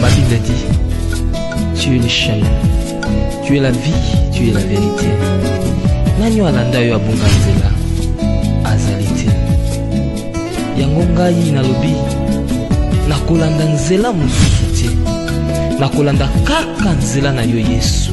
Ma Bible dit, tu es le chemin, tu es la vie, tu es la vérité. Nani alanda yo abonga nzela azali te. Yango ngai nalobi nakolanda nzela mosusu te. Nakolanda kaka nzela na yo Yesu.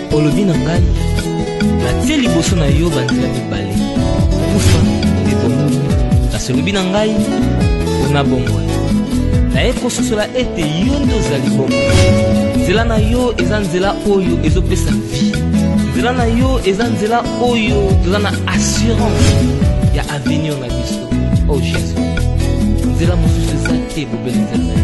Olobi na ngai, natie liboso na yo banzela mibale, kufa mpe bomoi. Kasi olobi na ngai, pona bomoi. Naye kososola ete yo nde ozali bomoi. Nzela na yo eza nzela oyo ezopesa vie. Nzela na yo eza nzela oyo toza na assurance ya avenir na biso. Oh Jesus, nzela mosusu eza te bobele nzela na yo.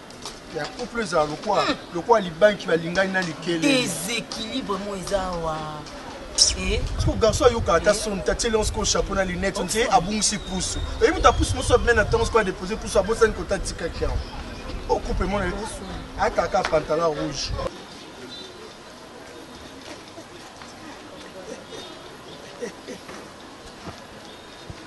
ya couple ezala lokwa lokwa libanki balingani na likele deséquilibre mo eza awa siko garçon ayokaka ata soni ta tieli yango chapeau na lunette ntie abungisi pusu oyebi moto apusu mosu abime na ntango siko adepose pusu abosani kota atikaki yango okupe mona akaka pantalon rouge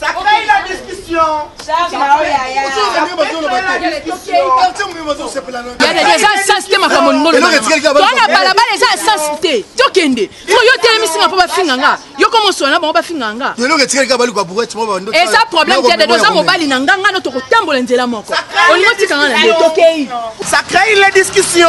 Ça crée la discussion. Charge na yo yaya. eza sens te makambo lingo twana balabala eza sens te tokende po yo telemisinga mpo bafinga nga yo ko mosola na bango bafinga nga eza problème te dede oza mobali na nga nga no tokotambola nzela moko olingo tika nga na nde tokei ça crée la discussion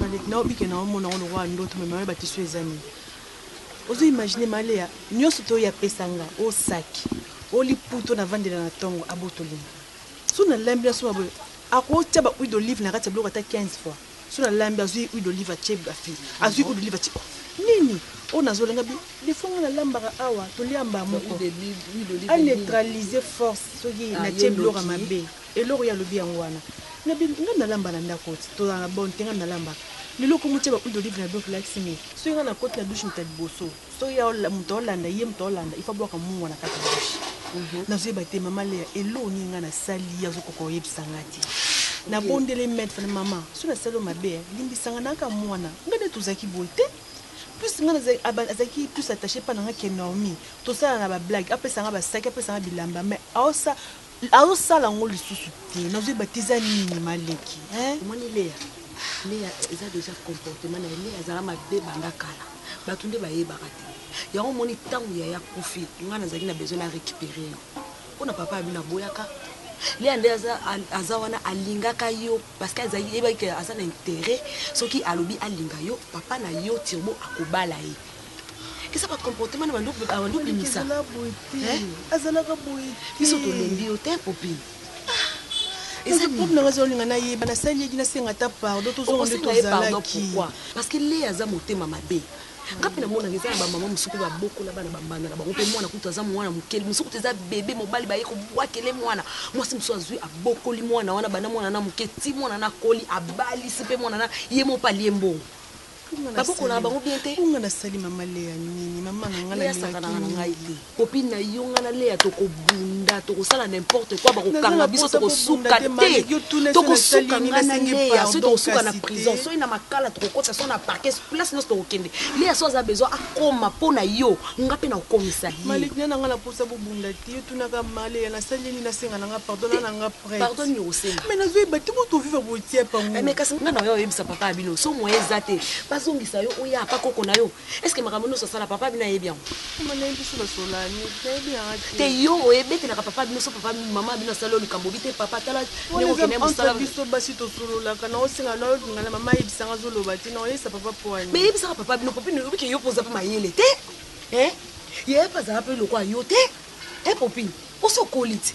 Manette nao bike nao mona ngo lokola ndoto mais maman ba tissu eza nini ozo imaginer ma Lea nionso to ya pesa nga o sac o liputo na vandela na tongo abotoli nga so na lambi na suma boye ako tia ba huile d'olive na kati ya biloko ata 15 fois so na lambi azui huile d'olive atie ba fi azui huile d'olive atie nini o na zo lenga bi de fois nga na lambaka awa to lia mba moko a neutraliser force soki na tie biloko mabe Eloko ye alobi yango wana na bi nga na lamba na ndako ti tozala na bonne te nga na lamba lelo okomi otia ba huile d'olive na biloko olakisi ngai soki nga na koti na douche moto ya liboso soki ya moto aolanda ye moto aolanda il faut abwaka mungwa na kati ya douche mhm. nazo yeba te mama Lea eloko nini nga na sali ye azokoka oyebisa nga te na bondeli maître na mama soki na sali mabe limbisa nga naka mwana nga nde tozalaki boye te plus nga azalaki plus attaché pa na nga ke Naomi tosala na ba blague apesa nga ba saki apesa nga bilamba mais aosa Azo sala yango lisusu te nazo yeba te eza nini ma leki hein. Omoni Lea? Lea eza dejà comportement naye Lea azala mabe banda kala batu nde bayebaka te yango omoni tangu yaya akufi nga nazalaki na besoin na recuperer yo pona papa ya bino aboyaka Lea nde aza aza wana alingaka yo parce que azalaki yebaki ke aza na interet soki alobi alinga yo papa nayo Turbo akobala ye eza ba comportement na bando bando bimisa azala boye te Eh? azalaka boye te biso tolembi yo te popi eza problème nanga eza olinga nayeba nasali yeki nasenga ata pardon tozonga nde okosenga ye pardon tozalaki pourquoi parce que lea aza motema mabe nga mpe namonaka eza na bamama mosusu mpe babokola bana bambanda na bango mpe mwana kutu aza mwana mokeli mosusu kutu eza bebe mobali baye kobwakele mwana mwasi mosusu azwi abokoli mwana wana banda mwana na moke ti mwana na koli abalisi mpe mwana na ye moko mpe alie mbongo Babokolaka bango bien te? Nga na sali mama Lea nini mama na nga na lingaki nini? Lea ngai te. Copine na yo nga na Lea toko bunda toko sala n'importe quoi bako kanga biso toko suka te. Toko suka nga na Lea so toko suka na prison so ina makala toko kota so na parquet place nionso toko kende. Lea so aza besoin akoma po na yo nga pe na komisa ye. Malik nga na nga na posa bo bunda te yo tuna ka ma Lea na sali ye nini asenga na nga pardon na nga Pardon nini osenga? Mais nazo yeba te moto viva boye tia pango. Eh mais kasi nga na yo oyebisa papa ya bino so moyen eza te bazongisa yo oya pa koko na yo. Est-ce que makambo nioso asala papa bino ayebi yango? Mama na yebi so ba solani nayebi yanga te. Te yo oyebetelaka papa bino so papa maman bino asala yo likambo bi te papa tala ndenge okende musala. Biso basi to sololaka na osenga na olinga na mama yebisa nga zo loba te na oyebisa papa poani. Mais yebisa papa bino popi no obike yo poza pa mayele te. Eh? Ye pa zala pe lokwa yo te. Eh popi oso koliti.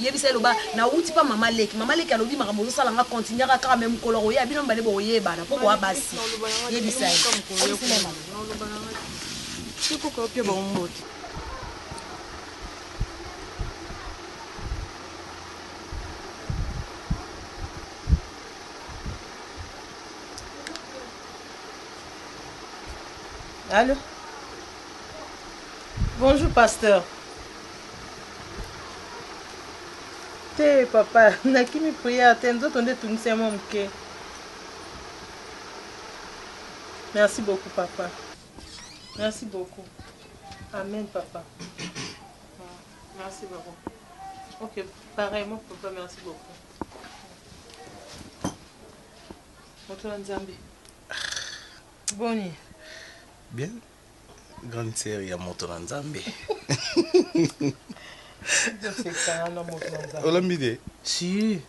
Yebisa ye loba na wuti pa maman leki maman leki alobi makambo ozo sala nga continuaka kaka mais mukolo akoya bino mibale boko yebana po boa basi yebisa ye. Allo bonjour pasteur. Te papa, nakimi prière te, nzoto nde etungisi ya mwa moke. Merci beaucoup papa. Merci beaucoup. Amen papa. Merci beaucoup. Ok, pareillement papa, merci beaucoup. Moto ya Nzambe. Boni. Bien. Grande sœur ya moto na Nzambe. Olambi te? Si.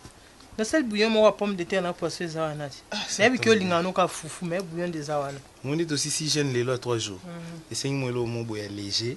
nasali bouillon moko ya pomme de terre na poisson eza wana ti ah, nayebi ke olingaka noka fufu mais bouillon nde eza wana moni tosisi jeune lelo ya 3 jours mm. esengi mo eloko mo boya léger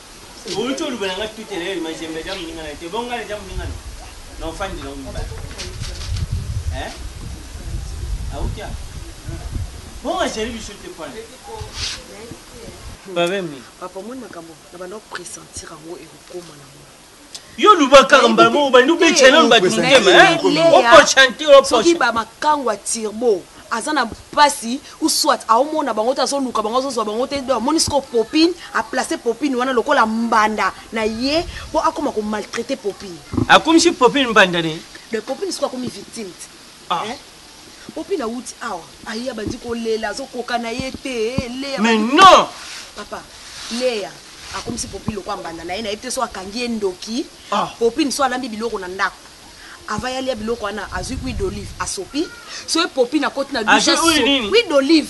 Owuti olobela nga tute na yo majembe aza moninga nayo te bongo nga naza moninga na na ofandi na omibala eh awuti awa bongo ajali biso te pwana babe mi papa omoni makambo na banda opresentir yango ekokoma na yo luba kaka mbala moko obandi obetisa nano bato motema opochanti soki bamakango ya tirbo aza na mpasi ou soit aomona bango te azoluka bango azozwa bango te do amoni sikoyo popine aplace popine wana lokola mbanda na ye mpo akoma komaltraite popine akomisi popine mbanda ne de popine sikoyo akomi victime te hein popi na wuti awa aye abandi kolela azokoka na ye te leya mais non papa leya akomisi popi lokwa mbanda na ye nayebi te so akangi ye ndoki ah. popine so alambi biloko na ndako ava yalia biloko wana azwi huile d'olive asopi soki popine akoti na duche huile d'olive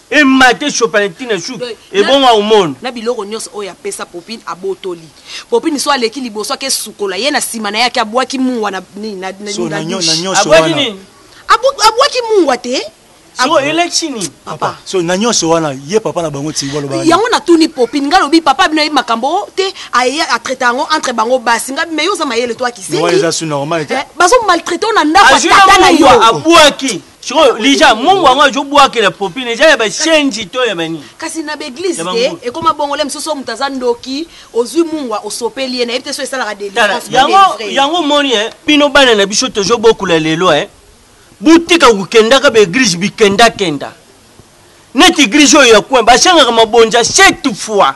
emate chopalentine chou ebongo aumone na biloko nyonso oyo apesa popine abotoli popine so aleki liboso ake sukola ye na nsima na ye ake abwaki mungwa na nini na abwaki nini abwaki mungwa te so na nyonso wana ye papa na bango tiibaloba yango natuni popine ngai alobi papa bino ayebi makambo te aye atraite yango entre bango basi ngai me yo oza mayele to akisengi bazomaltraite yo na ndako atata na yo abwaki sikoyo lija mungu yango azobwakela popine eza ya bashenzi to ya banini kasi na baeglise te ekoma bongole mosusu moto aza ndoki ozwi mungwa osopeli ye nayebi te so esalaka deliyango omoni eh, bino bana na biso tozobokula lelo e eh. botika kokendaka baeglise bikendakenda neti eglise oyo ya coin basengaka mabonza sept fois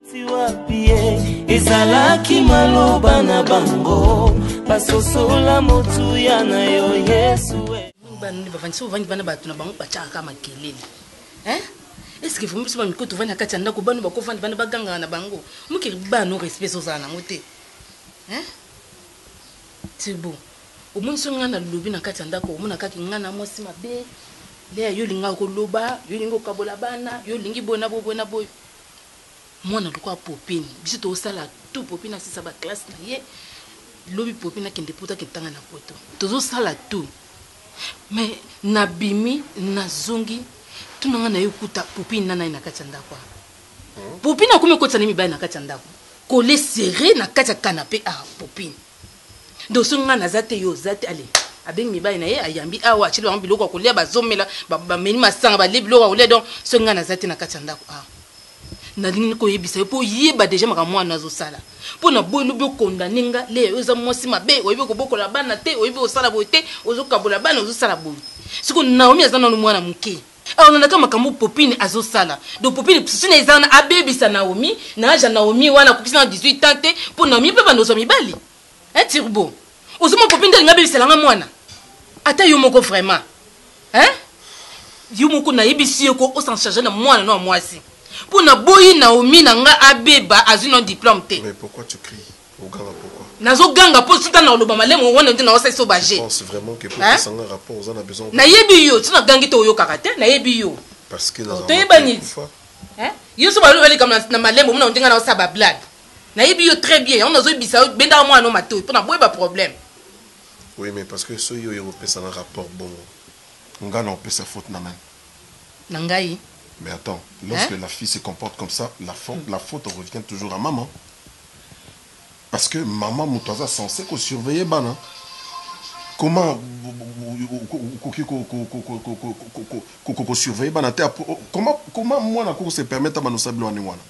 Ti wapi ye ezalaki maloba na bango basosola motuya na yo yesu bana nde bavandi soki ovandi bana bato na bango batyaka kaka makelele eske vraimen biso bamiko tovandi na kati ya ndako bano bakovandi bana bagangaka na bango moke bano respect ezozala nango te tibo omoni soki ngai nalobi na kati ya ndako omona kaki ngai na mwasi mabe leya yo olingaka koloba yo olingi kokabola bana yo olingi boye na boye boye na boye Mwana lokola Popine biso to sala tout Popine asisa ba classe na ye lobi Popine akende poto akende tanga na poto tozo sala tout mais na bimi na zongi tuna nga na ye okuta Popine na naye na kati ya ndako awa Popine akomi okotisa na ye mibali na kati ya ndako colle serre na kati ya canape awa Popine Donc soki nga naza te yo oza te allez abengi mibali na ye ayambi awa atyeli bango biloko ya kolia bazomela bameli masanga balie biloko ya kolia donc soki ngai naza te na kati ya ndako awa nalingi koyebisa yo mpo oyeba deja makambo wana azosala mpo na boyi lobi okondane nga leya yo oza mwasi mabe oyebi kobokola bana te oyebi osala boye te ozokabola bana ozosala boye siko naomi aza nano mwana moke Awa nalandaka makambu popine azo sala donc popine souci naye eza wana abebisa Naomi na age ya Naomi wana akokisi nanu 18 ans te po Naomi pe abanda kozwa mibali hein turbo ozo mona popine nde alingi abebisela nga mwana ata yo moko vraiment hein yo moko nayebisi yo ko osan charge na mwana no ya mwasi po naboyi Naomi na nga abeba azwi nanu diplome te mais pourquoi tu cries Oganga pourquoi? Nazo ganga po tika na oloba malemo wana nde na osa iso baje. Je pense vraiment que po pesa nga rapport oza na besoin. Na yebi yo, tina gangi to oyokaka te, na yebi yo. Parce que nazo. To yeba nini? Hein? Yo so ba loba lika na malemo mona ndenga na osa ba blague. Na yebi yo très bien, on nazo bisa yo benda mwa no matoyi pona boye ba problème. Oui mais parce que so yo yo pesa na rapport bongo. Nga na pesa faute na nani? Na ngai. Mais attends, lorsque hein? la fille se comporte comme ça, la faute, mm. la faute revient toujours à maman. Parce que maman mutu aza sense ko surveiller bana comment okoki ko surveiller bana te comment mwana akoki ko se permettre abanda kosala biloko ndenge wana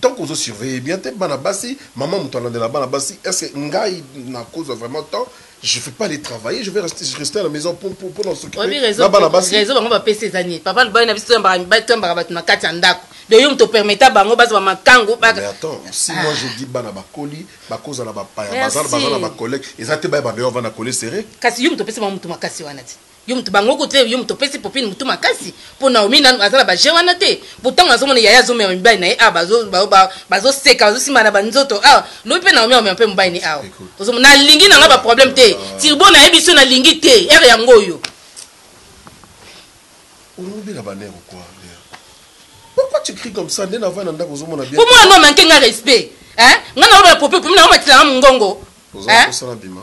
tant que ozo surveiller ye bien te bana basi maman mutu alandela bana basi est ce que ngai nakozua vraiment temps je vais pas aller travailler je vais rester, je rester à la maison pour pour pour s'occuper na bana basi raison bango bapesi eza nini papa lobani na biso toyambaka bato na kati ya ndako de yo moto permeta bango bazwa makango mais attends si ah. moi je dis bana bakoli bakozala bapaya baza na bacollègue eza te baya banda yo avanda colle serré kasi yo moto opesi bango moto makasi wana ti Yo mutu bango kutu eh, yo mutu opesi popine mutu makasi po Naomi nanu aza na ba jeux wana te po tango azomona yaya azomema mibali na ye awa ah, bazoseka bazosima na banzoto awa ah, lobi pe Naomi akomema pe mobali ne awa ah. ozomona nalingi nanga ba problème te tirbo nayebi so nalingi te ere yango oyo olobela bana kokwa pourquoi tu crie comme ça nde navai na ndako ozomona bien po mwana no manke nga respect nga naoba pope pomi naomatisa nga mongongo osala bima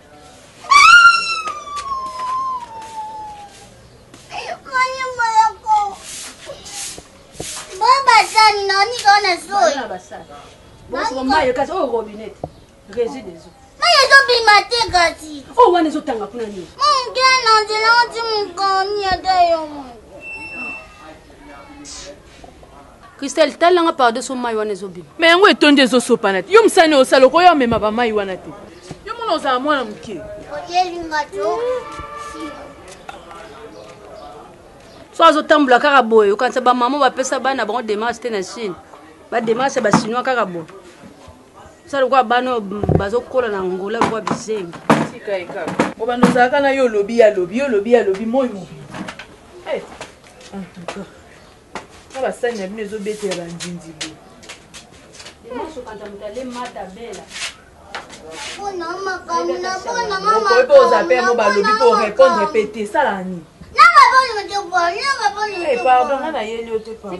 mayo kasi oyo robinet rési des eaux mayo ezobima te kasi oyo oh, wana ezotanga kuna nini moke na nzela oti mokoni ata yo Christelle tala nga pardon so mai wana ezobima. Mais yango etondi ezosopana te. Yo msani osala okoya omema ba mai wana te. Yo mona ozala mwana moke. Oyelinga to. So azotambola kaka boye okanisa bamama bapesa bana bango demarche te na chine bademarche ya bachinois kaka boye sa lokola bana oyo bazokola na ngola lokola bizengi obanda ozalaka na yo olobi alobi yo olobi alobi moi mobi eh, en tout cas na basani na bino ezobetela bandindi bo okoki mpe oza mpe yango balobi mpe orépondre mpe te esala nini eh, pardon nga nayeli yo te pardon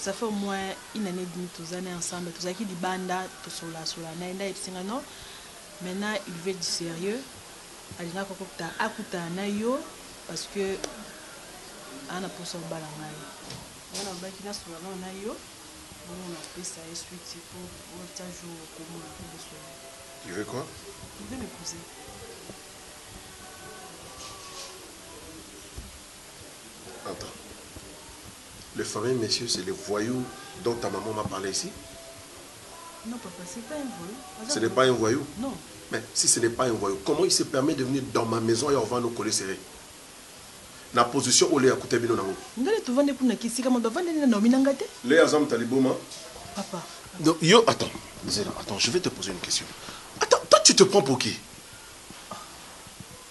ça fait au moins une annee et demi toza naye ensemble tozalaki libanda tosolola solola naye nde ayebisi nga non maintenant il veut du serieux alingaka kokuta akutana na yo parce que aza na posa obala ngai nga nalobaki nasolola nano na yo bongo nakopesa ye suite po otia jour okomona po bosolola il veut quoi il veut m'épouser Attends. Le fameux monsieur c'est le voyou dont ta maman m'a parle ici? Non papa, c'est pas un voyou. Aza Ce n'est pas un voyou? Non. Mais si ce n'est pas un voyou, comment il se permet de venir dans ma maison et on va nous coller serrer? Na position oyo Lea akuta bino nango? Nga na tovandi kuna ki sika ma bavandeli na Naomi nanga te? Lea aza moto ya liboma? Papa. Donc yo attends, zela, attends, je vais te poser une question. Attends, toi tu te prends pour qui?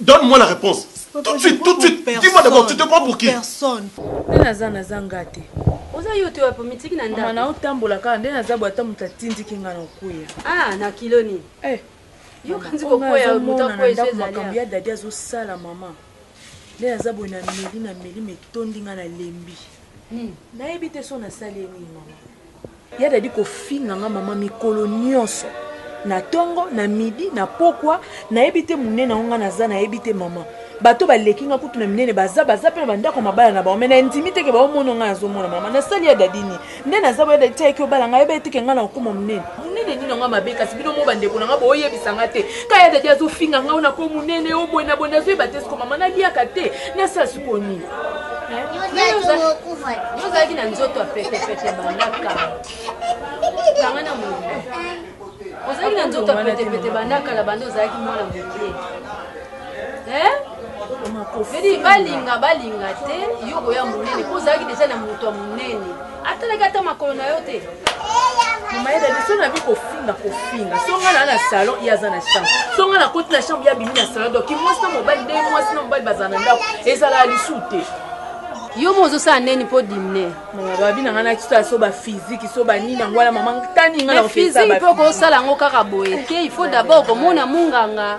Donne-moi la réponse. Papa, tout de suite, tout de suite. Dis-moi d'abord, tu te prends pour qui Personne. Nde naza naza nga te. Oza yo te wapi mitiki na ndako. Mana otambola kaka nde naza bo ata moto atindiki nga na okuya. Ah, na kilo nini? Eh. Yo kanzi ko koya moto ko ezali. Makambo ya dadi azo sala mama. Nde naza bo na meli na meli metondi nga na lembi. Hmm. Nayebi te so nasali nini mama. Ya daddy kofinga nga maman mikolo nionso na tongo na midi na pokwa nayebi te munene yango nga naza nayebi te maman bato baleki nga kutu na minene baza baza pe na bandako ya mabala na bango me na ndimi te ke bao mono nga nazo mona maman nasali ya daddy nini nde naza boya daddy tayaki obala nga yebi te ke nga na kokoma munene munene nini yango mabe kasi bino mo bandeko na nga boyebisa nga te ka ya daddy azofinga nga ona ko munene oboye na boye nazoyeba te siko maman naliaka te nasala siko nini ozalaki na nzoto ya petepete ya bandaka kanga na mobu ozalaki na nzoto ya petepete bandaka la banda ozalaki mwana moke edi balinga balinga te yo koya monene mpo ozalaki deja na moto ya monene atalaki ata makolo na yo te mayele biso nabi kofinga kofinga so ngai naa na salon ye aza na chambre so ngai nakoti na chambre ye abimi na salon donc mwasi na mobali nde mwasi na mobali bazala na ndako ezalaka lisu te yo mo ozosala neni mpo dimne babi na ngai nakisala so bafiziki so banini yango wana mama tani ngai na physique mpe okosala yango kaka boye te il faut d'abord komona monganga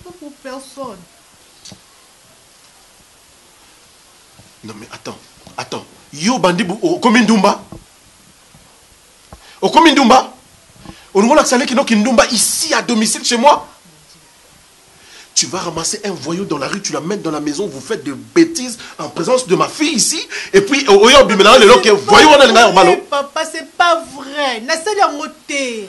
Aza pour personne. Non mais attends, attends. Yo bandi bu okomi ndumba? Okomi ndumba? Olongola kisale kino kindumba ici à domicile chez moi? Tu vas ramasser un voyou dans la rue, tu l'amènes dans la maison, vous faites de bêtises en présence de ma fille ici, et puis oyo bimela le loke voyou wana linga malo. Papa, c'est pas vrai. Na sali yango te.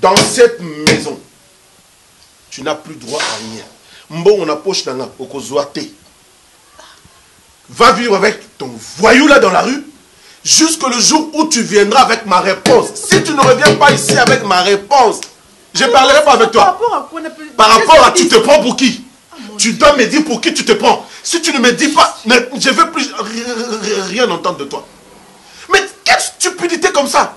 dans cette maison, tu n'as plus droit à rien. Mbo, on approche Va vivre avec ton voyou là dans la rue jusque le jour où tu viendras avec ma réponse. Si tu ne reviens pas ici avec ma réponse, je ne parlerai pas avec toi. Par rapport à quoi Par rapport à tu te prends pour qui tu dois me dire pour qui tu te prends. Si tu ne me dis pas, je ne veux plus rien entendre de toi. Mais quelle stupidité comme ça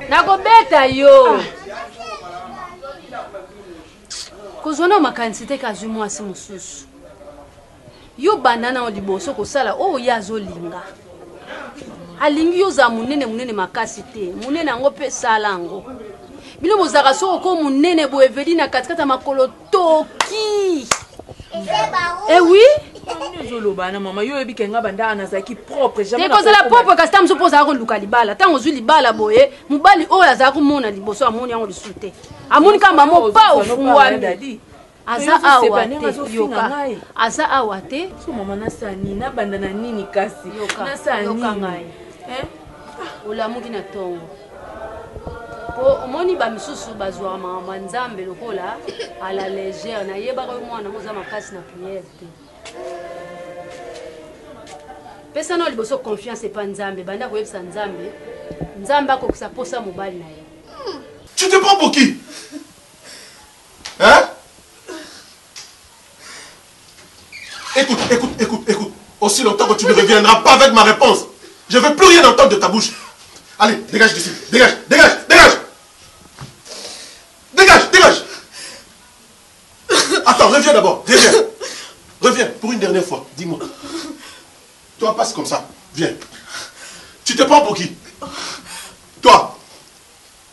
nakobeta yo ah. kozwa na makanisi te kazwi mwasi mosusu yo banda nao liboso kosala oyo ye azolinga alingi yo ozala monene monene makasi te monene yango mpe sala yango bino bozalaka soko ko monene boye veli na katikati ya makolo toki eh oui ozoloba na mama yo oyebi ke nga bandaka nazalaki propre ekozala propre kasi ntango mosusu mpo ozala koluka libala ntango ozwi libala boye mobali oyo azala komona liboso amoni yango lisusu te amoni kaka mama opa ofuwami aza awa te yoka aza awa te so mama nasala nini nabanda na nini kasi nasala nini olamuki na ntongo po omoni ba misusu bazuaka makambo ya nzambe lokola a la legere nayebaka yo mwana yango oza makasi na priere te pesa nao liboso confiance epa nzambe banda koyebisa nzambe nzambe akokisa posa mobali na ye tu te prends pour qui hein Écoute, écoute, écoute, écoute. Aussi longtemps que tu ne reviendras pas avec ma réponse, je ne veux plus rien entendre de ta bouche. Allez, dégage d'ici. Dégage, dégage, dégage. Dégage, dégage. Attends, reviens d'abord. Reviens. Reviens pour une dernière fois. Dis-moi. Toi, passe comme ça. Viens. Tu te prends pour qui Toi.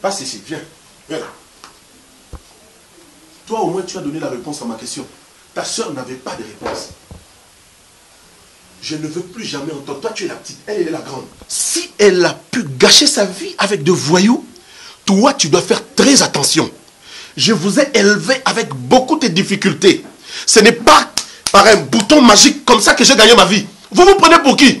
Passe ici, viens. Viens Toi au moins tu as donné la réponse à ma question. Ta soeur n'avait pas de réponse je ne veux plus jamais entendre. Toi, tu es la petite, elle, elle est la grande. Si elle a pu gâcher sa vie avec de voyous, toi, tu dois faire très attention. Je vous ai élevé avec beaucoup de difficultés. Ce n'est pas par un bouton magique comme ça que j'ai gagné ma vie. Vous vous prenez pour qui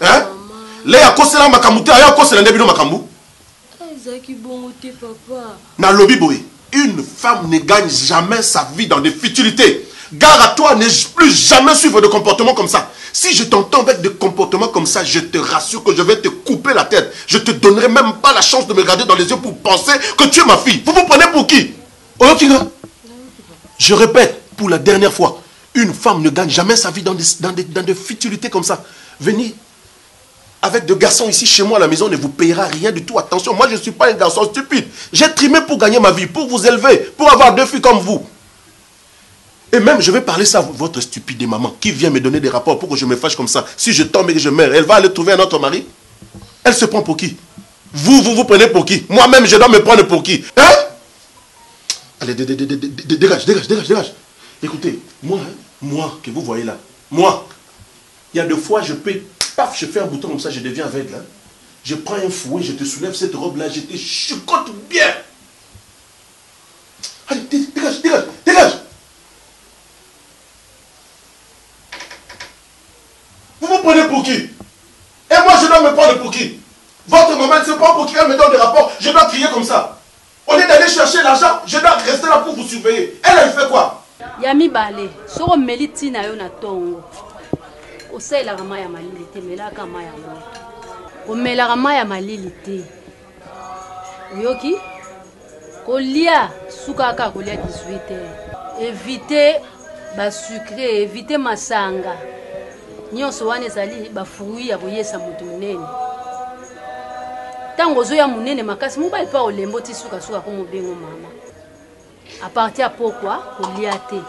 ah, Hein Les Akosela Makamouté, Aya Akosela Nebino ah, papa. Na lobby boy. Une femme ne gagne jamais sa vie dans des futilités. Gare à toi, ne plus jamais suivre de comportement comme ça. Si je t'entends avec des comportements comme ça, je te rassure que je vais te couper la tête. Je te donnerai même pas la chance de me regarder dans les yeux pour penser que tu es ma fille. Vous vous prenez pour qui oh, Je répète pour la dernière fois, une femme ne gagne jamais sa vie dans des, dans futilités comme ça. Venez avec des garçons ici chez moi à la maison, ne vous payera rien du tout. Attention, moi je ne suis pas un garçon stupide. J'ai trimé pour gagner ma vie, pour vous élever, pour avoir deux filles comme vous. Et même, je vais parler ça à votre stupide maman qui vient me donner des rapports pour que je me fâche comme ça. Si je tombe et que je meurs, elle va aller trouver un autre mari Elle se prend pour qui Vous, vous vous prenez pour qui Moi-même, je dois me prendre pour qui Hein Allez, dégage, dégage, dégage, dégage. Écoutez, moi, hein, moi, que vous voyez là, moi, il y a deux fois, je peux, paf, je fais un bouton comme ça, je deviens aveugle. là. Hein. Je prends un fouet, je te soulève cette robe-là, je te chicote bien. Allez, dégage, dégage. prenez pour qui Et moi, je dois me prendre pour qui Votre maman ne pas pour qui elle me donne des rapports. Je dois crier comme ça. Au lieu d'aller chercher l'argent, je dois rester là pour vous surveiller. Elle, elle fait quoi? Ya mibale, soki omeli ti na yo na tongo, osalelaka mai ya malili te, melaka mai ya moto. Omelaka mai ya malili te. Oyoki? Kolia, sukaka kolia 18 heures. Eviter ba sucre evite masanga nyonso wana ezali bafruit ya koyesa moto monene ntango ozoya monene makasi mobali mpe olemba oti sukasuka ko mobengo mama aparti ya pokwa kolia te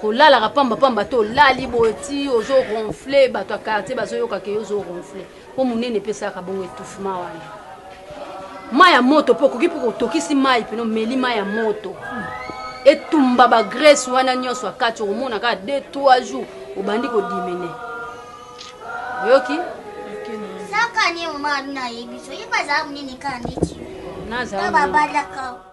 kolalaka pambapamba to olali boye ti ozoronfle bato ya quartier bazoyokaka ye ozoronfle po munene pe esalaka bongo etouffement wana mai ya moto mpo okoki mpo otokisi mai mpena omeli mai ya moto etumba bagrese wana nyonso ya kati okomona kaka de trois jours obandi kodimine oyoki nazala monene kaka neti yo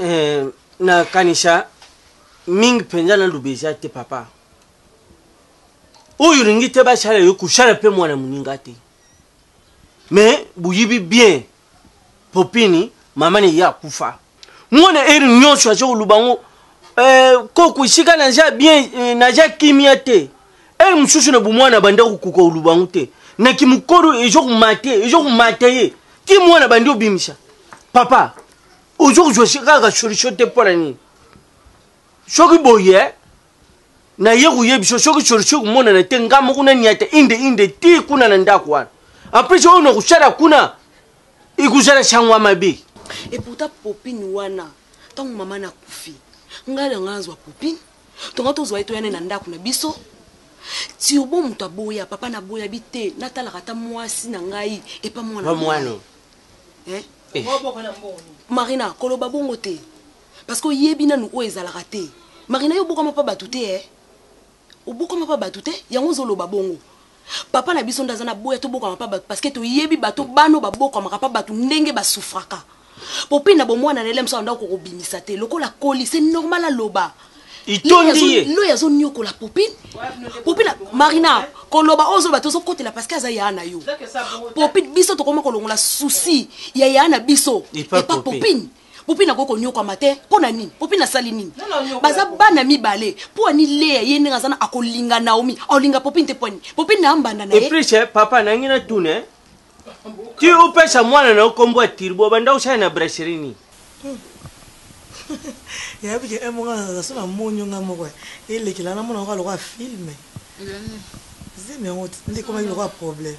Eeh na kanisa mingi penza na loba eza te papa oyo olingi te basala yo kosala pe mwana moninga te mais boyibi bien popini mama na ye akufa mwana eri nyonso aza koloba yango eh, koko esika naza bien eh, naza kimia te Heure mosusu na bomwana abanda kokoka koloba yango te na kimokolo ezo komate ezo komata ye ti mwana bandi obimisa papa ozo kozwa kaka solution te mpo na nini soki boye eh, naye koye biso soki solution komonana te ngai moko naniata inde inde ti kuna na ndako wana apres oyo nakosala kuna ekozala sango ya mabe eputa popine wana ntango mama nakufi ngai na ngai nazwa popine tonga tozwa ye toya naye na ndako na biso turbo moto aboya papa naboya bi te natalaka ata mwasi na ngai epa mwana mwana eh? eh. marina koloba bongo te parce que oyebi nanu oyo ezalaka te marina yo obokama mpa bato te eh? obokama mpa bato te yango ozoloba bongo Papa na biso nde aza na boya tobokama pa bato parceke toyebi bato bano babokwamaka pa bato ndenge basufraka po mpe na bomwana na ele mosu andako kokobimisa te lokola koli se normal aloba itondi ye loyi azoniokola popine popine marina koloba oyo ozoloba te ozokotela parce que aza yaa na yo popine biso tokoma kolongola souci ya yaa na biso epa popine popi nakoki konyokwama te mpo na nini popi nasali nini baza bana mibale mpo ani leya ye ndenge aza na akolinga naomi aolinga popine te mpo ani popine na ambanda na ye plus eh, papa nangi na tune eh. ti opesa mwana na yo nkombo ya tirbo banda osala na brasserie nini yabi ke eh, monga naza so na monio nga moko eh. elekela namona oka lokola filme zemi yango nde ekomaki lokola problème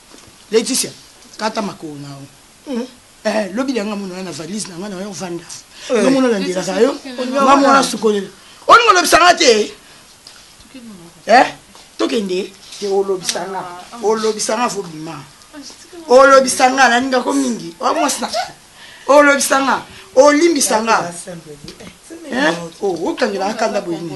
Laetitia kata makolo na yo eh. Eh, lobi lya nga mona nga na valise na nga na yo vanda eh. yo mona landelaka yo nga mona sukolela olingi olobisa nga te eh tokende te olobisa nga ah, ah. olobisa nga fobima ah, olobisa nga nalinga ko mingi oya mwasi na olobisa nga olimbisa nga eh? eh, oh, okangela nga kanda boyini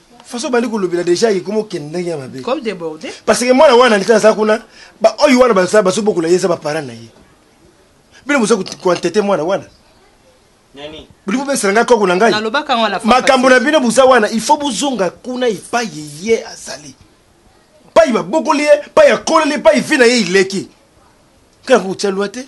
façon obandi kolobela déjà ekomi okende ndenge ya mabe comme débordé parce que mwana wana leta aza kuna baoyo wana baza bazobokola ye eza baparent na ye bino boza koantete mwana wana bolingo besela ngai koko na ngai makambo na bino boza wana il faut bozonga kuna epai ye azali pai babokoli ye pai akoleli pai vi na ye ileki kaka kotya lwa te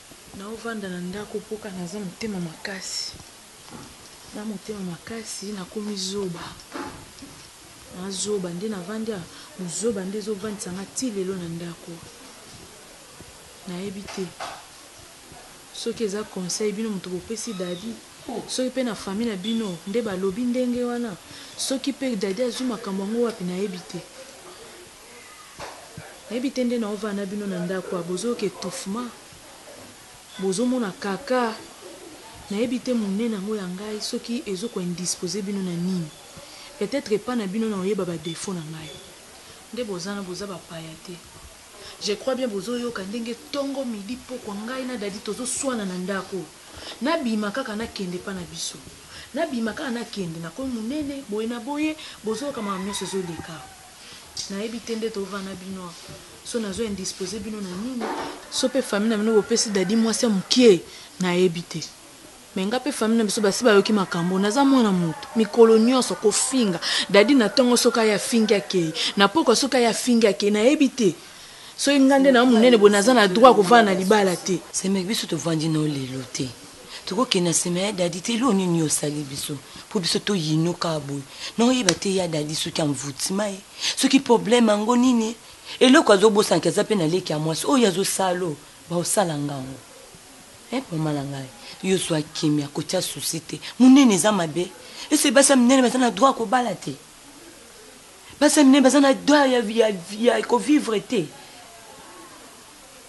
Nao vanda na ndako poka naza motema makasi na motema makasi na komi zoba na zoba nde na vandi ya buzoba nde ezo vandisa nga ti lelo na ndako nayebi te soki eza conseil bino moto bopesi dadi soki pe na fami na bino nde balobi ndenge wana soki pe dadi azwi makambo yango wapi nayebi te Nayebi te nde nao vanda na bino na ndaku awa bozo yoka etouffement bozo mona kaka nayebi te munene yango ya ngai soki ezo ko indisposer bino na nini peut etre epa na bino nao yeba ba defaut na ngai nde boza na boza ba paya te je crois bien bozo yoka ndenge tongo midi pokwa ngai na Dady tozo swana na ndaku na bima kaka na kende epa na biso na bima kaka na kende na komi munene boye na boye bozo yoka makambo nionso ezo leka awa. Nayebi te nde tova na bino awa so nazo indisposer bino na nini so mpe famille na bino bopesi dadi mwasi ya mokie nayebi te mais nga mpe famille na biso basi bayoki makambo naza mwana moto mikolo nyonso kofinga dadi na ntongo soki aye afingi akei na pokwa soki aye afingi akei nayebi te soki nga nde na munene boye naza na droit kovanda na libala te semeki biso tovandi na yo lelo te Toko kende na sima ya Dady te eloko nini yo osali biso po biso to yino kaka boye na oyeba te ya Dady soki envoutima ye soki problème yango nini eloko azo bosana ke aza pe na leki ya mwasi oyo azo sala oyo bao sala nga yango eh maman na ngai yo zua kimia kotia souci te munene eza mabe ese basi ya minene baza na droit ya kobala te basi ya minene baza na droit ya ko vivre te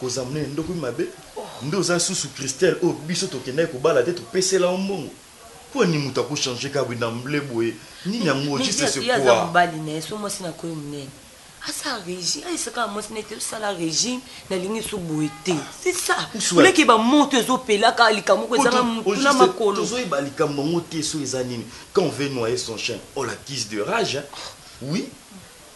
Kozala monene nde okomi mabe? Nde oza susu Christelle oyo biso tokendaki kobala te topesela yo mbongo? Pourquoi ni mutu ako changer kaka boye d'emblai boye? Nini yango juste ce poids? Mobali naye soki mwasi naye akomi munene asala regime ayebisa kaka mwasi naye te sala regime nalingi lisusu boye te c'est ça au lieu que ba moto ezo pela kaka likambo moko ezanga mutu na makolo. Tozo yeba likambo yango te soki eza nini quand on veut noyer son chien on l'accuse de rage hein oui.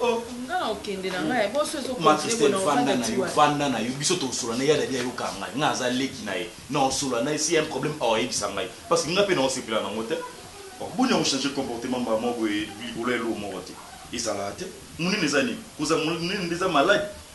Oh nga na kokende na nga ya boso ezo Ma continuer boye Christelle na vanda kokata na ti yo, wapi? vanda na yo, biso tokosola na ye, ya Dady ayokaka ngai, ngai naza leki na ye, nakosola na ye, s'il y a un problème awa ayebisa ngai, parce que ngai pe nakosepela nango te, oh boni oko changer comportement mbala moko boye likolo ya eloko moko te, ezalaka te, munene eza nini? Kozala munene nde eza malade?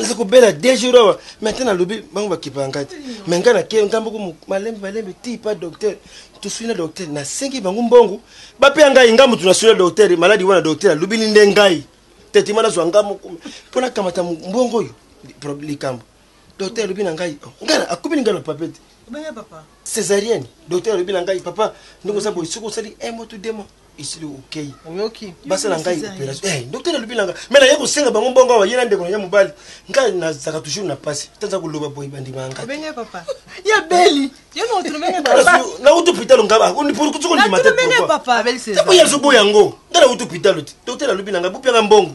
naza kobela deux jours awa maintenant nalobi bango bakipa ya ngai te mai ngai nake ngai moko malembe malembe ti pa docteur tosui na docteur nasengi bango mbongo bapeya ngai ngai motu nasui na docteur maladi wana docteur alobili nde ngai tetima nazwa ngai moko mpo nakamata mbongo oyo likambo docteur alobi na ngai oh, ngai akobeli ngai na papier te césarienne docteur alobi na ngai papa ndenge oza boye soki osali un mois to deux mois esili okei oyoki basala ngai opération eh docteur nalobi nanga mais naye kosenga bango mbongo awa ye na ndeko na ye mobali ngai nazalaka toujours na pasi taza koloba boye bandima ngai obenge papa ya beli yo na otromenge papa na utu pitalo ngaba oni pour kutu kondima te papa beli c'est ça oya zo boya ngo ngai na utu pitalo te docteur nalobi nanga bopia ngai mbongo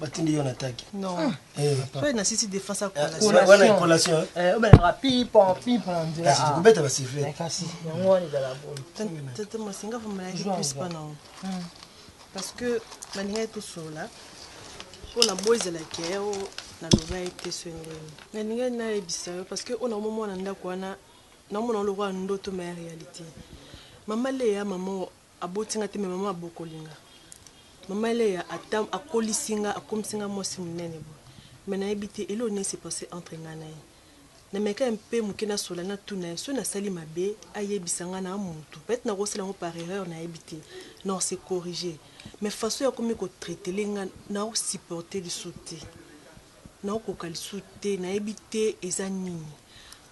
batindi yo na taki non eh toi na sisi de face à collation eh, wana collation eh obe na pipo pipo na nzela kasi kubeta ba sifflet eh, kasi yango wana ezala boni tata masinga vous me l'avez plus pas non hmm. parce que baninga tout sola mpo na boy ezala keo na loba ete soki ndeni na ninga na ebisa yo parce que ona mo mwana ndako wana na mona lokola ndoto ma réalité maman Léa maman Aboti nga te mais maman abokoli nga. Maman Lea ata akolisi nga akomisi nga mwasi munene boye mais nayebi te eloko nini se passe entre nga na ye. Na meka un peu muke na sola na tuna ye soki na sali mabe ayebisa nga na mutu peut etre nako sala yango par erreur nayebi te nao se corriger mais façon ya komi ko traitele nga nao supporte lisu te nao koka lisu te nayebi te eza nini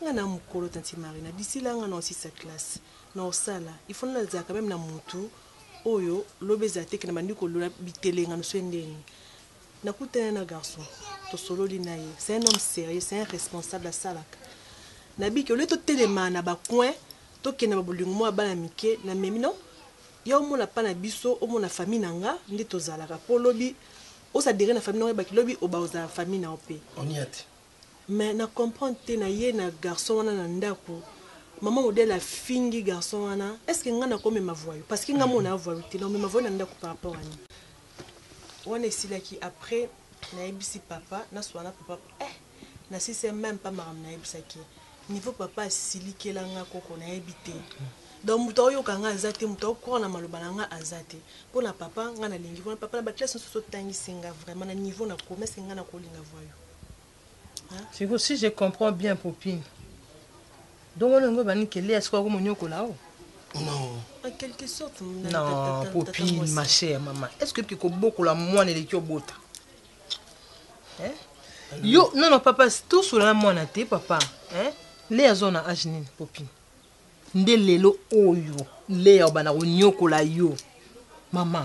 nga na mukolo tantine Marina bisila nga nao sisa classe. Nakosala il faut nazala quand meme na mutu oyo lobi ezala te que nabandi kolona bitelengano soki ndenge nakutani na garçon tosololi na ye c'est un homme serieux c'est un responsable asalaka nabiki au lieu totelema na ba coin tokende na ba bolingo mua bana mike namemi non ya omona pa na biso omona famille na nga nde tozalaka po lobi osadere na famille na ngo oyebaki lobi oba ozala na famille na yo pe. Mais na comprendre te na ye na garçon wana na ndaku maman modèle afingi garçon wana est ce que nga nako mema voyou parce que nga mona voyou te nako mema voyou na ndaku par rapport à nini wana esilaki après na yebisi papa na solola na papa eh na silisa meme pas makambo na yebisaki ye niveau papa asilikela nga koko na yebi te donc mutu ako yoka nga aza te mutu ako croire na maloba na nga aza te po na papa nga na lingi voyou papa na ba classe misusu otangisi nga vraiment na niveau na komi est ce que nga nako linga voyou Sikoyo si je comprends bien popine donc wana yango ebandi kelea sikoyo ako monyokola yo non en quelque sorte non popine ma chère maman est ce que oyebi kobokola mwana eleki obota eh? yo non non papa tosola na mwana te papa eh? lea azo na age nini popine nde lelo oyo lea obanda konyokola yo mama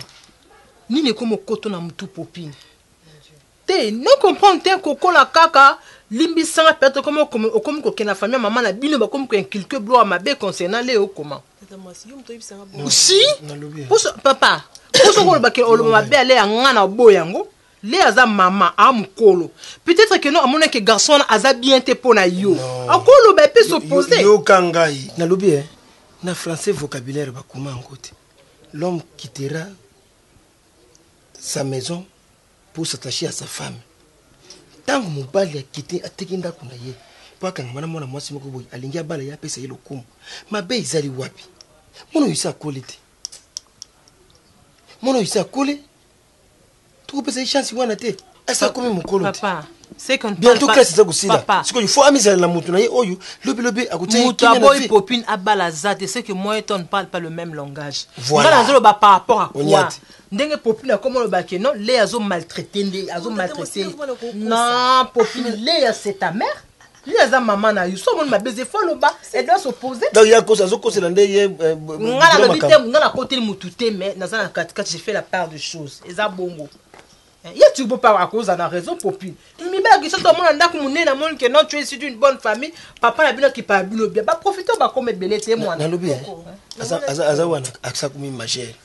nini ekomi okoto na motu popine Te no comprendre te kokola kaka limbisa nga peut-etre comme okomi okomi kokende na famille ya maman na bino bakomi ko inculquer bilo ya mabe concernant Leo koma Tata mwasi, yo moto oyebisa nga bongo. si Nalobi. poso papa poso koloba ke oloba mabe ale ya nga na oboyi yango le aza mama a mokolo peut-être que no amona ke garçon wana aza bien te mpo na yo Non. akoloba epe Yo- s'opposer yoka ngai nalobi e na français vocabulaire bakoma yango te l'homme quittera sa maison pour s'attacher à sa femme ntango mobali akiti ateki ndako na ye mpo akangama na mwana mwasi moko boye alingi abala ye apesa ye lokumu mabe ezali wapi mwana oyo se akoli te mwana oyo se akoli tokopesa ye chance wana te esi akomi mokolo te papa ce qu'on parle bientôt pas- classe eza kosila Papa. sikoyo faut amizala na moto na ye oyo lobilobi akotia ye moto kimia na aboyi vie. popine abala aza te ce que moi et toi ne parle pas le même langage Voilà. Nga nazoloba par rapport à quoi Onyati. ndenge popine akoma oloba ke non lea azo maltraite nde azo maltraite non popine lea c'est ta mère ye aza mama na yo so omoni mabe eza efo aloba elle doit s'opposer donc ye akosa azokosela nde ye eh, nga nalobi te nga nakoteli motu te mais naza na katikati je fais la part de choses eza bongo eh, ye turbo pa akoza na raison popine mibaki soso amona ndako monene amoni ke non tu es une bonne famille papa na bino akipaa bino bien baprofite bakoma ebele te mwana nalobi eh. aza wana asakumi majere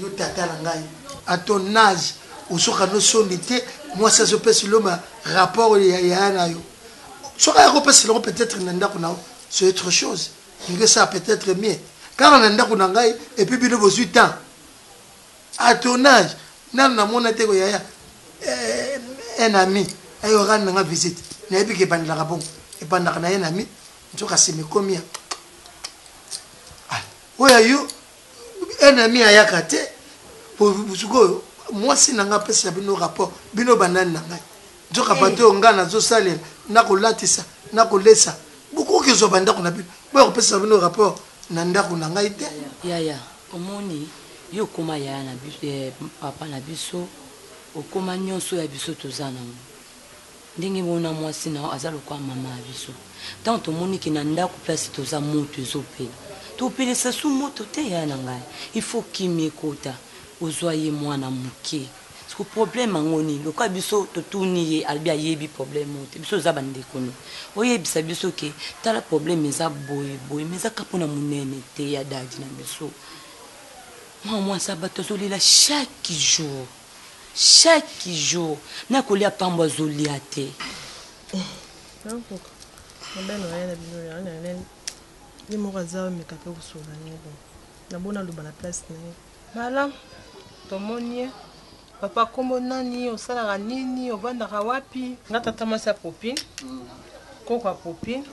Yo tata na ngai a ton age ozo ka no soni te mwasi azo pesa loma rapport ya yaya na yo soki aya ko pesa loma peut etre na ndaku na yo c'est autre chose olingi esala peut etre mieux kaka na ndaku na ngai et puis bino bozui temps a ton age nanu na mona te ko yaya eh, un ami ayo rendre na nga visite na yebi ke bandelaka bongo ebandaka na un ami nzoka simi komia ah, oyo ayo Enemy ayaka te sikoyo mwasi na ngai apesa bino rapport bino banani na ngai nzoka eh. bato oyo ngai nazosalela nakolatisa nakolesa bokoki ozwa bandako na bino boya kopesa bino rapport na ndako na ngai te yaya omoni yo okoma yaya na eh, papa na biso okoma nyonso ya biso toza nango Ndenge bo na mwasi na yo aza lokola maman ya biso tango tomoni ke na ndaku place toza moto ezo pela to pele sasu moto te yaya na ngai il faut kimia ekota ozua ye mwana muke siko problème yango nini lokola biso to tuni ye alobi ayebi problème oyo te biso toza ba ndeko no oyebisa biso ke tala problème eza boye boye mais eza ka pona munene te ya dady na biso mwana mwasi ya batu azo lela chaque jour Chaque jour na kolia pambo azo lia te. Ye moko aza oyo meka pe kosola ne bo na bona loba na place na ye. Malam tomoni ye papa kombo nani osalaka nini ovandaka wapi. Nga tata mwasi ya popine koko ya popine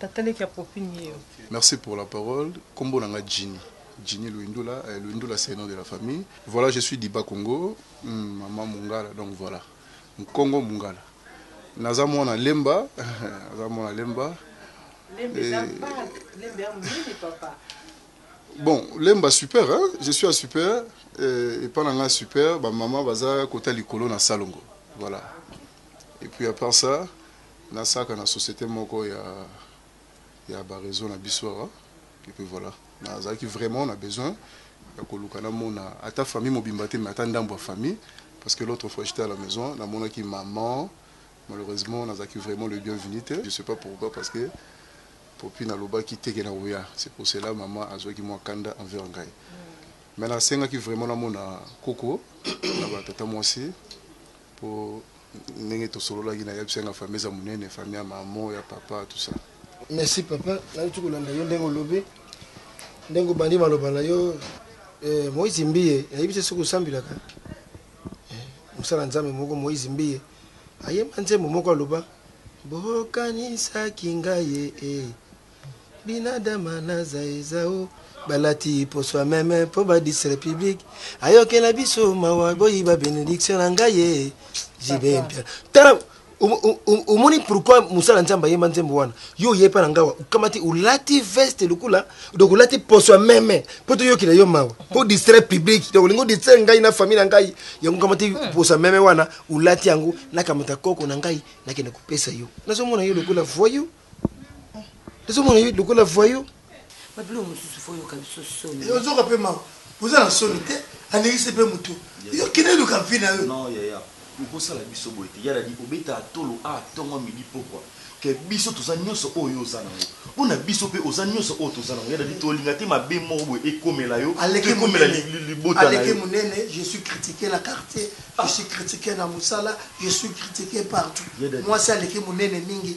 tata leki ya popine yeyo. Merci pour la parole kombo na nga Djinny. Djinny Luindula eh, Luindula c'est nom de la famille Voilà je suis du bas Congo hum, Maman Mungala donc voilà Nkongo Mungala Naza mwana Lemba Naza mwana Lemba Lemba eza eh. bague Lemba ya munene papa Bon, Lemba super, hein? je suis à super, euh, et pas dans super, ma maman baza kota likolo na salongo. Voilà. Et puis à part ça, na saka na société moko ya ya ba reseau na biso awa epuis voila na zalaki vraiment na besoin ya koluka na mona ata famille mobimba te mais ata ndambu ya famille parce que l'autre fois j'etais à la maison na monaki maman malheureusement na zalaki vraiment le bienvenu te je sais pas pourquoi parce que popi na lobaki te ke na koya c'est pour cela maman azuaki mua kanda envers ngai mais na sengaki vraiment na mona koko na ba tata muasi Po ndenge tosololaki nayebisaki nga famille eza munene famille ya mamu ya papa tout ça. Merci papa nawuti kolanda yo ndenge olobi ndenge obandi maloba na yo eh, Moise Mbiye nayebi te soki osambelaka eh, mosala nzambe moko Moise Mbiye ayemba nzembo moko aloba bokanisaki ngai eh, Binadama na za Ezau balati poso ya meme po ba distraire public ayokela biso mawa boyiba benediction na ngai ye JB Mpiana tala o- o- o- omoni pourquoi mosala nzambe ayemba nzembo wana yo oye epa na ngai awa okamati olati veste lokola donc olati poso ya meme po toyokela yo mawa po distraire public donc olingi odistraire ngai na famille na ngai yango okamati poso ya meme wana olati yango nakamata koko na ngai nakende kopesa yo nazomona yo lokola voyou ezomona yo lokola voyou babilo mosusu fo oyoka biso soni ozoka mpe mawa oza na soni te alekisi mpe motu yo kende luka mpi na yo non yaya okosala biso boye te yala di obeta atolo a tongo midi pokwa ke biso toza nyonso oyo oza nango mpo na biso mpe oza nyonso oyo toza nango yala di tolinga te mabe moko boye ekomela yo ekomela libota na yo monene je suis critique na quartier je suis critique na mosala je suis critique partout mwasi aleki monene mingi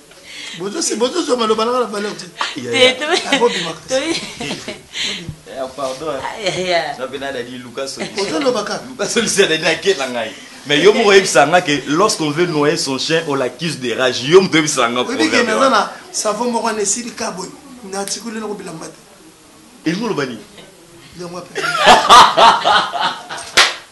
bozozwa maloba nanga na valeur te ozolobakaosolisiadadinakiela ngai mais yo moko oyebisa nga ke lorsqu'on veut noyer son chien on l'accuse de rage yo moto oyebisa nga oyebike naza na savo moko wana esili ka boye natikoli eloko bilamba te elingi oloba nini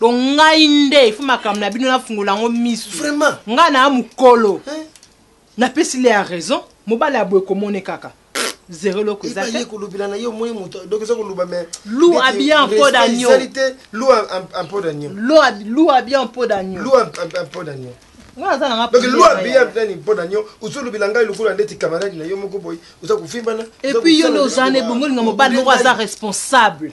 to ngai nde ifo makambo na bino nafungola yango misu vraiment ngai na ya mokolo napesi le ya raison mobali ya boye komone kaka zero eloko eza te kolobela na ye omoni moto donc eza koloba mais lou abia en pot d'agneau ezali te lou en pot d'agneau lou abia en pot d'agneau lou en pot d'agneau donc lou abia nani pot d'agneau ozolobela ngai lokola ndeti camarade na yo moko boye oza kofimbana epuis yo nde oza na ebongo linga mobali moko aza responsable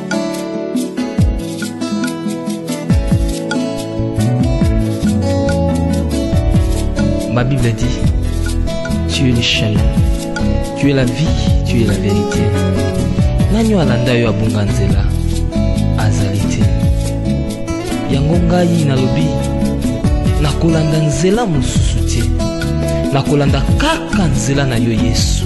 Ma Bible a dit, tu es le chemin, tu es la vie, tu es la vérité. Nani alanda yo abunga nzela azali te. Yango ngai nalobi nakolanda nzela mosusu te. Nakolanda kaka nzela na yo Yesu.